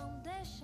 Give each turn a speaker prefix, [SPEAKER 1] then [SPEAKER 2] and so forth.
[SPEAKER 1] long dash